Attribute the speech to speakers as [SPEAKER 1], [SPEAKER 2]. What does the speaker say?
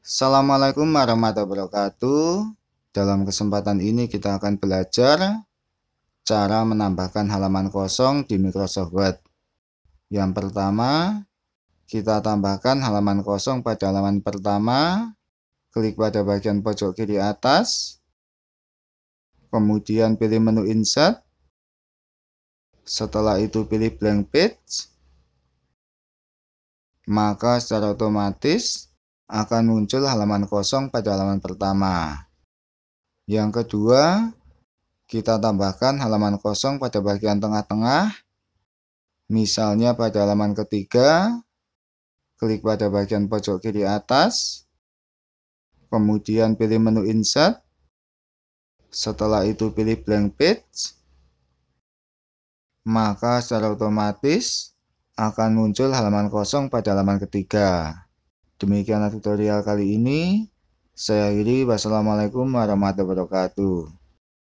[SPEAKER 1] Assalamualaikum warahmatullahi wabarakatuh. Dalam kesempatan ini kita akan belajar cara menambahkan halaman kosong di Microsoft Word. Yang pertama, kita tambahkan halaman kosong pada halaman pertama. Klik pada bagian pojok kiri atas. Kemudian pilih menu Insert. Setelah itu pilih Blank Page. Maka secara otomatis akan muncul halaman kosong pada halaman pertama. Yang kedua, kita tambahkan halaman kosong pada bagian tengah-tengah. Misalnya pada halaman ketiga, klik pada bagian pojok kiri atas, kemudian pilih menu Insert, setelah itu pilih Blank Page, maka secara otomatis akan muncul halaman kosong pada halaman ketiga. Demikianlah tutorial kali ini. Saya akhiri. Wassalamualaikum warahmatullahi wabarakatuh.